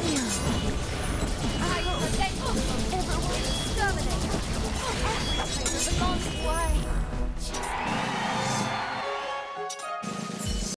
Yeah.